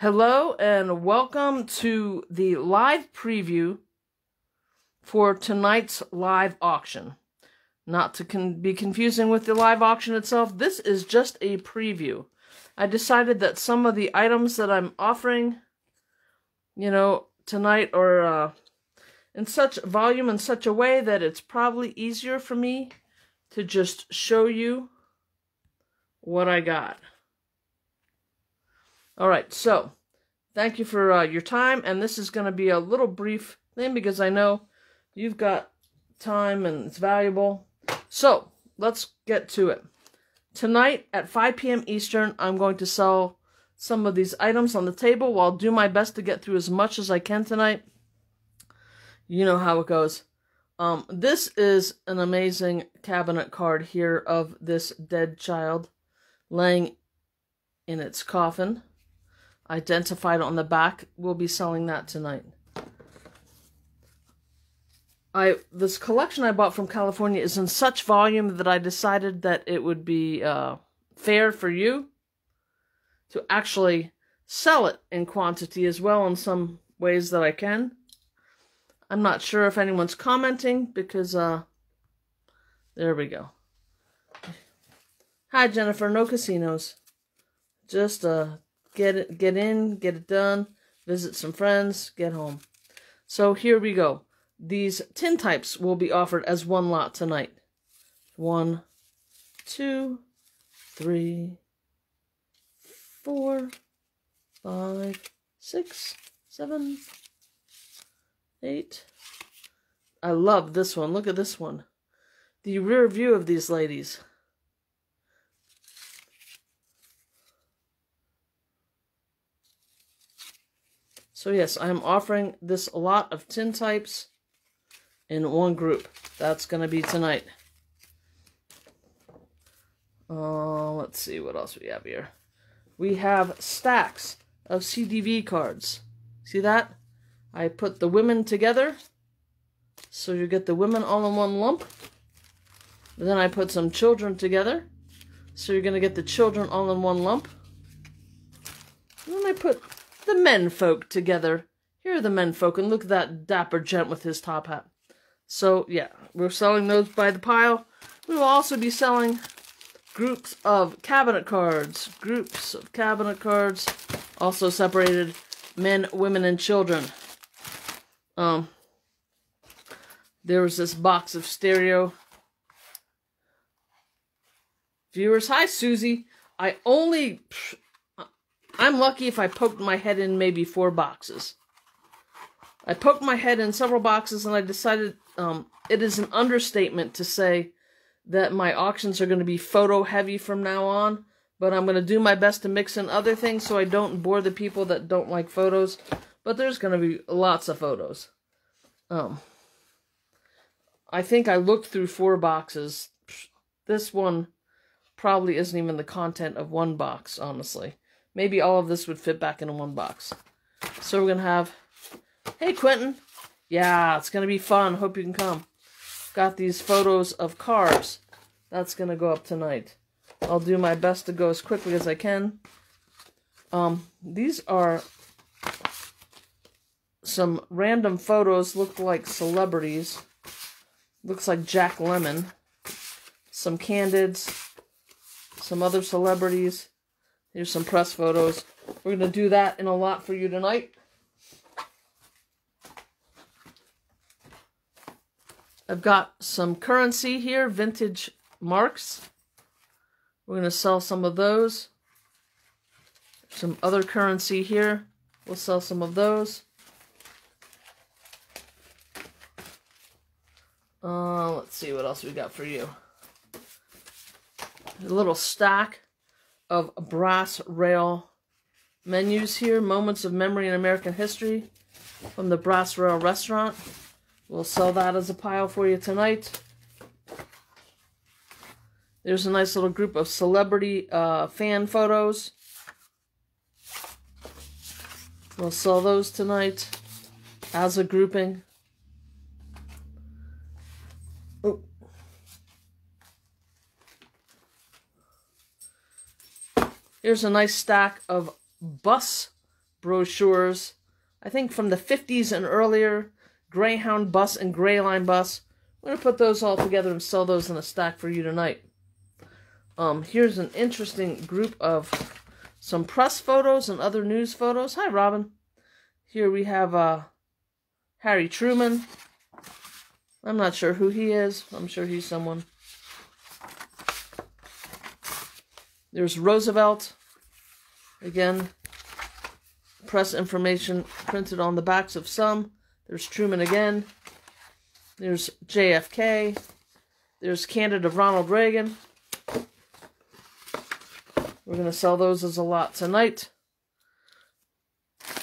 Hello and welcome to the live preview for tonight's live auction. Not to con- be confusing with the live auction itself, this is just a preview. I decided that some of the items that I'm offering, you know, tonight are uh, in such volume in such a way that it's probably easier for me to just show you what I got. All right, so thank you for uh, your time, and this is going to be a little brief thing because I know you've got time and it's valuable. So let's get to it. Tonight at 5 p.m. Eastern, I'm going to sell some of these items on the table. While I'll do my best to get through as much as I can tonight. You know how it goes. Um, this is an amazing cabinet card here of this dead child laying in its coffin identified on the back. We'll be selling that tonight. I this collection I bought from California is in such volume that I decided that it would be uh, fair for you to actually sell it in quantity as well in some ways that I can. I'm not sure if anyone's commenting because uh there we go. Hi Jennifer, no casinos. Just uh get it get in, get it done, visit some friends, get home. So here we go. These tin types will be offered as one lot tonight. One, two, three, four, five, six, seven, eight. I love this one. Look at this one. The rear view of these ladies. So yes, I am offering this lot of tin types in one group. That's going to be tonight. Uh, let's see what else we have here. We have stacks of CDV cards. See that? I put the women together. So you get the women all in one lump. Then I put some children together. So you're going to get the children all in one lump. And then I put the men folk together. Here are the men folk, and look at that dapper gent with his top hat. So, yeah, we're selling those by the pile. We will also be selling groups of cabinet cards. Groups of cabinet cards, also separated men, women, and children. Um, there was this box of stereo viewers. Hi, Susie. I only I'm lucky if I poked my head in maybe four boxes. I poked my head in several boxes and I decided um, it is an understatement to say that my auctions are going to be photo heavy from now on, but I'm going to do my best to mix in other things so I don't bore the people that don't like photos. But there's going to be lots of photos. Um, I think I looked through four boxes. This one probably isn't even the content of one box, honestly. Maybe all of this would fit back into one box. So we're going to have... Hey, Quentin. Yeah, it's going to be fun. Hope you can come. Got these photos of cars. That's going to go up tonight. I'll do my best to go as quickly as I can. Um, these are some random photos look like celebrities. Looks like Jack Lemmon. Some candids. Some other celebrities. Here's some press photos. We're going to do that in a lot for you tonight. I've got some currency here, vintage marks. We're going to sell some of those. Some other currency here. We'll sell some of those. Uh, let's see what else we got for you. A little stack of brass rail menus here. Moments of Memory in American History from the Brass Rail Restaurant. We'll sell that as a pile for you tonight. There's a nice little group of celebrity uh, fan photos. We'll sell those tonight as a grouping. Here's a nice stack of bus brochures. I think from the 50s and earlier, Greyhound bus and Greyline bus. I'm going to put those all together and sell those in a stack for you tonight. Um, here's an interesting group of some press photos and other news photos. Hi, Robin. Here we have uh, Harry Truman. I'm not sure who he is. I'm sure he's someone. There's Roosevelt. Again, press information printed on the backs of some. There's Truman again. There's JFK. There's candidate Ronald Reagan. We're going to sell those as a lot tonight.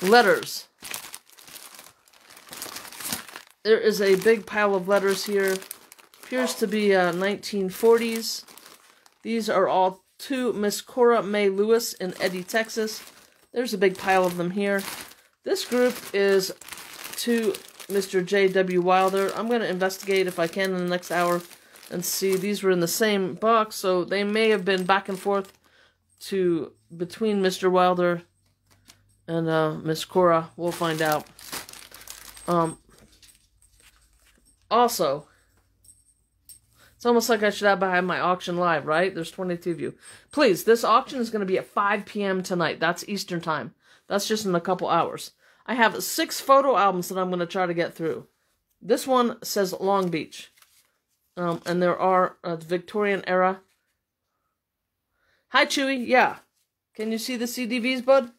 Letters. There is a big pile of letters here. Appears to be uh, 1940s. These are all to Miss Cora May Lewis in Eddy, Texas. There's a big pile of them here. This group is to Mr. J.W. Wilder. I'm going to investigate if I can in the next hour and see. These were in the same box, so they may have been back and forth to between Mr. Wilder and uh, Miss Cora. We'll find out. Um, also, it's almost like I should have had my auction live, right? There's 22 of you. Please, this auction is going to be at 5 p.m. tonight. That's Eastern time. That's just in a couple hours. I have six photo albums that I'm going to try to get through. This one says Long Beach. Um, and there are uh, Victorian era Hi, Chewy. Yeah. Can you see the CDVs, bud?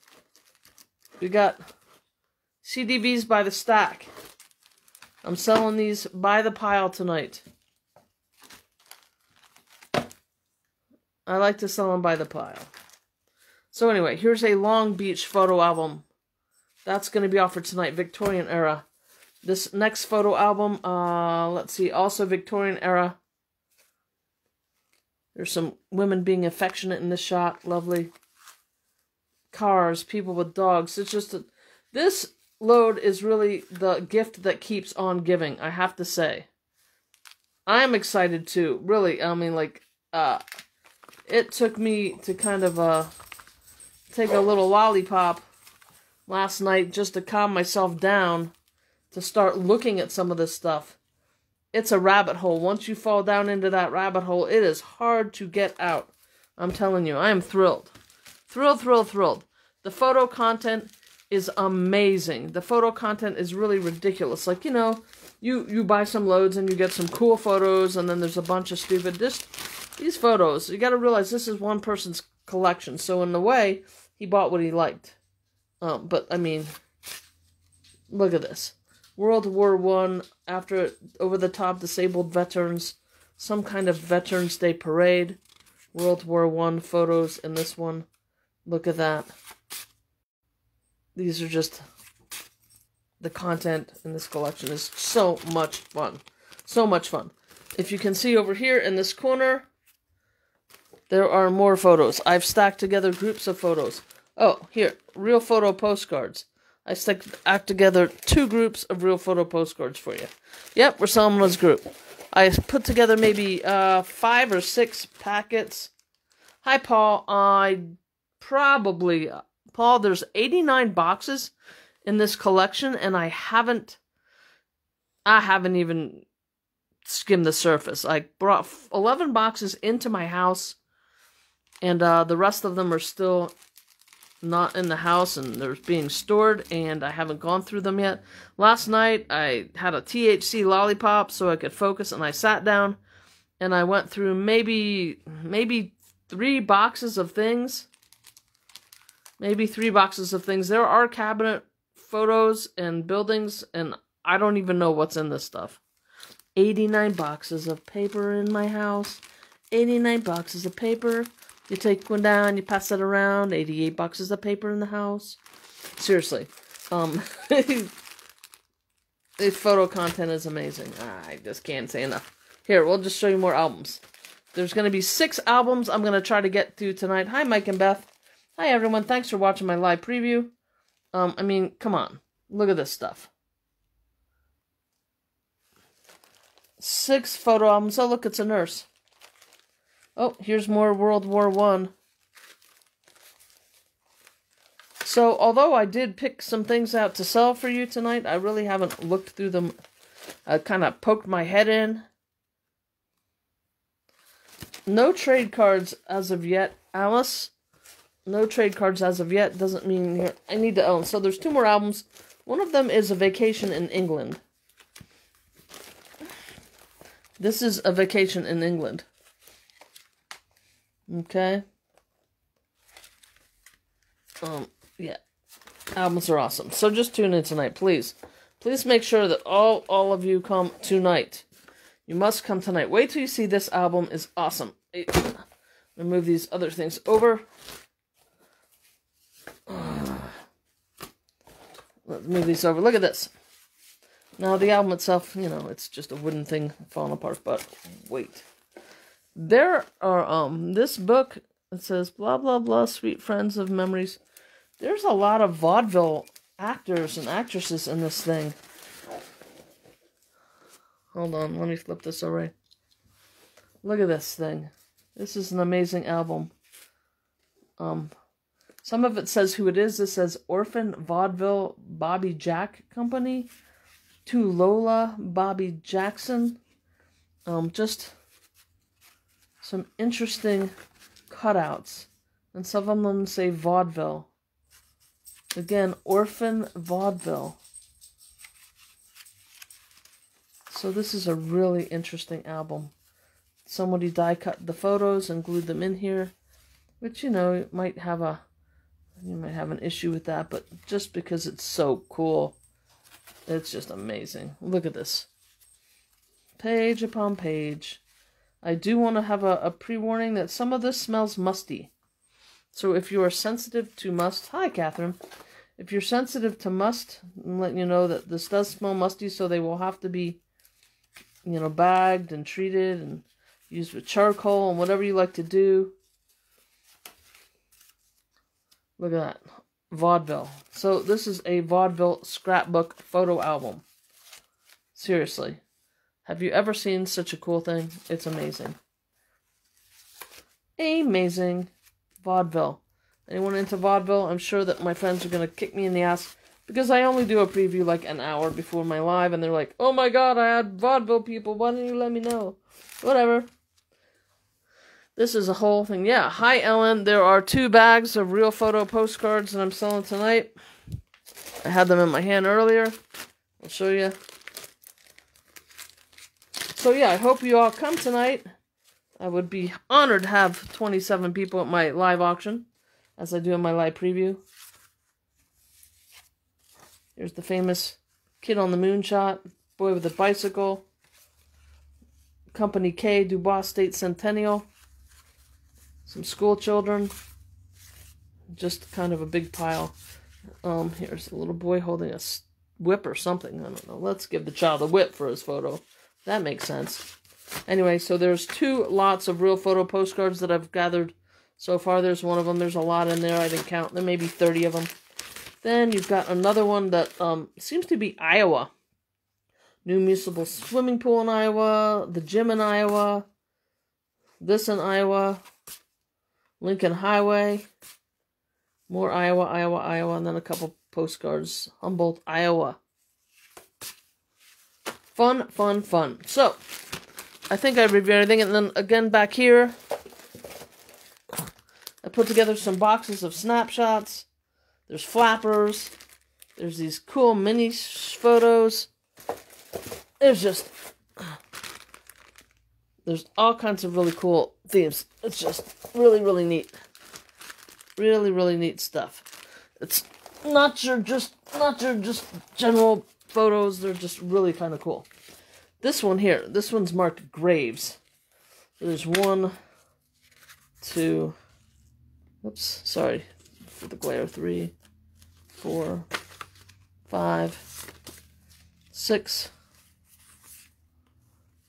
We got CDVs by the stack. I'm selling these by the pile tonight. I like to sell them by the pile. So anyway, here's a Long Beach photo album. That's going to be offered tonight, Victorian era. This next photo album, uh, let's see, also Victorian era. There's some women being affectionate in this shot. Lovely. Cars, people with dogs. It's just a, this load is really the gift that keeps on giving, I have to say. I am excited too. Really, I mean like uh it took me to kind of uh take a little lollipop last night just to calm myself down to start looking at some of this stuff it's a rabbit hole. Once you fall down into that rabbit hole, it is hard to get out. I'm telling you, I am thrilled. Thrilled, thrilled, thrilled. The photo content is amazing. The photo content is really ridiculous. Like, you know, you you buy some loads and you get some cool photos and then there's a bunch of stupid just these photos. You got to realize this is one person's collection. So in a way, he bought what he liked. Um, but I mean, look at this. World War One after over the top disabled veterans, some kind of Veterans Day parade, World War One photos in this one. Look at that. These are just the content in this collection is so much fun. So much fun. If you can see over here in this corner, there are more photos. I've stacked together groups of photos. Oh, here, real photo postcards. I stacked together two groups of real photo postcards for you. Yep, we're selling those group. I put together maybe uh, five or six packets. Hi, Paul. I probably Paul. There's 89 boxes in this collection, and I haven't. I haven't even skimmed the surface. I brought 11 boxes into my house, and uh, the rest of them are still not in the house and they're being stored and I haven't gone through them yet. Last night I had a THC lollipop so I could focus and I sat down and I went through maybe maybe 3 boxes of things. Maybe 3 boxes of things. There are cabinet photos and buildings and I don't even know what's in this stuff. 89 boxes of paper in my house. 89 boxes of paper. You take one down, you pass it around, 88 boxes of paper in the house. Seriously. Um, the photo content is amazing. I just can't say enough. Here, we'll just show you more albums. There's going to be six albums I'm going to try to get through tonight. Hi, Mike and Beth. Hi, everyone. Thanks for watching my live preview. Um, I mean, come on. Look at this stuff. Six photo albums. Oh, look, it's a nurse. Oh, here's more World War One. So, although I did pick some things out to sell for you tonight, I really haven't looked through them. Uh, I kind of poked my head in. No trade cards as of yet, Alice. No trade cards as of yet doesn't mean I need to own. So there's two more albums. One of them is A Vacation in England. This is A Vacation in England. Okay. Um, yeah. Albums are awesome. So just tune in tonight, please. Please make sure that all all of you come tonight. You must come tonight. Wait till you see this album is awesome. Let me move these other things over. Let's move these over. Look at this. Now the album itself, you know, it's just a wooden thing falling apart, but wait. There are um this book it says blah blah blah sweet friends of memories there's a lot of vaudeville actors and actresses in this thing. Hold on, let me flip this away. Look at this thing. This is an amazing album. Um, some of it says who it is. this says Orpheum Vaudeville Bobby Jack Company to Lola Bobby Jackson. Um, just some interesting cutouts. And some of them say vaudeville. Again, Orpheum Vaudeville. So this is a really interesting album. Somebody die cut the photos and glued them in here, which you know might have a you might have an issue with that, but just because it's so cool, it's just amazing. Look at this. Page upon page. I do want to have a, a pre-warning that some of this smells musty. So if you are sensitive to must, hi Catherine. If you're sensitive to must, I'm letting you know that this does smell musty, so they will have to be, you know, bagged and treated and used with charcoal and whatever you like to do. Look at that. Vaudeville. So this is a vaudeville scrapbook photo album. Seriously. Have you ever seen such a cool thing? It's amazing. Amazing. Vaudeville anyone into vaudeville, I'm sure that my friends are gonna kick me in the ass because I only do a preview like an hour before my live, and they're like, "Oh my god, I had vaudeville people. Why didn't you let me know?" Whatever. This is a whole thing. Yeah. Hi, Ellen. There are two bags of real photo postcards that I'm selling tonight. I had them in my hand earlier. I'll show you. So yeah, I hope you all come tonight. I would be honored to have 27 people at my live auction as I do in my live preview. Here's the famous kid on the moon shot, boy with a bicycle, Company K, Dubois State Centennial, some school children, just kind of a big pile. Um, here's a little boy holding a whip or something. I don't know. Let's give the child a whip for his photo. That makes sense. Anyway, so there's two lots of real photo postcards that I've gathered so far, there's one of them. There's a lot in there. I didn't count. There may be 30 of them. Then you've got another one that um, seems to be Iowa. New municipal swimming pool in Iowa. The gym in Iowa. This in Iowa. Lincoln Highway. More Iowa, Iowa, Iowa. And then a couple postcards. Humboldt, Iowa. Fun, fun, fun. So, I think I reviewed everything. And then again back here, I put together some boxes of snapshots. There's flappers. There's these cool mini photos. There's just there's all kinds of really cool themes. It's just really, really neat. Really, really neat stuff. It's not your just not your just general photos. They're just really kind of cool. This one here, this one's marked graves. There's one, two, Oops, sorry for the glare. Three, four, five, six.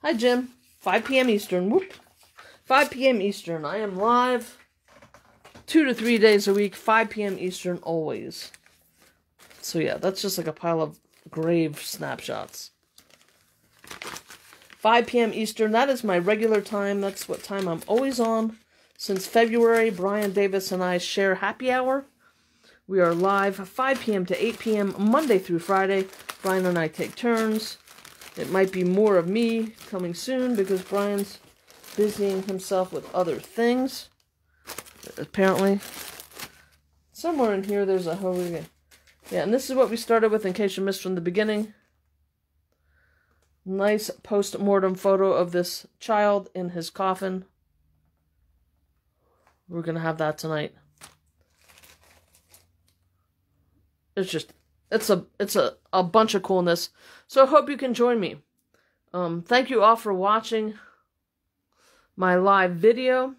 Hi, Jim. 5 p.m. Eastern. Whoop. 5 p.m. Eastern. I am live two to three days a week, 5 p.m. Eastern, always. So, yeah, that's just like a pile of grave snapshots. 5 p.m. Eastern, that is my regular time. That's what time I'm always on. Since February, Brian Davis and I share happy hour. We are live 5 p.m. to 8 p.m. Monday through Friday. Brian and I take turns. It might be more of me coming soon because Brian's busying himself with other things. Apparently. Somewhere in here there's a holy. Yeah, and this is what we started with in case you missed from the beginning. Nice post mortem photo of this child in his coffin. We're going to have that tonight. It's just it's a it's a, a bunch of coolness. So I hope you can join me. Um, thank you all for watching my live video.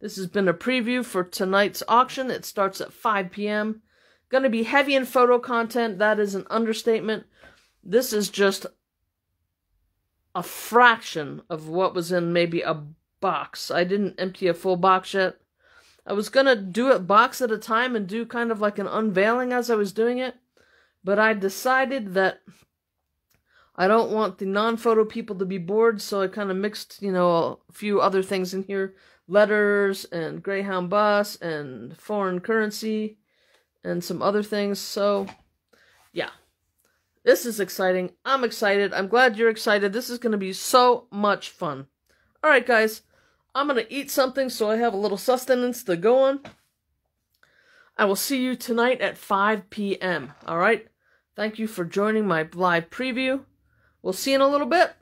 This has been a preview for tonight's auction. It starts at 5 p.m. Going to be heavy in photo content. That is an understatement. This is just a fraction of what was in maybe a box. I didn't empty a full box yet. I was going to do it box at a time and do kind of like an unveiling as I was doing it. But I decided that I don't want the non-photo people to be bored, so I kind of mixed, you know, a few other things in here. Letters and Greyhound bus and foreign currency and some other things. So, yeah. This is exciting. I'm excited. I'm glad you're excited. This is going to be so much fun. All right, guys. I'm going to eat something so I have a little sustenance to go on. I will see you tonight at 5 p.m. All right? Thank you for joining my live preview. We'll see you in a little bit.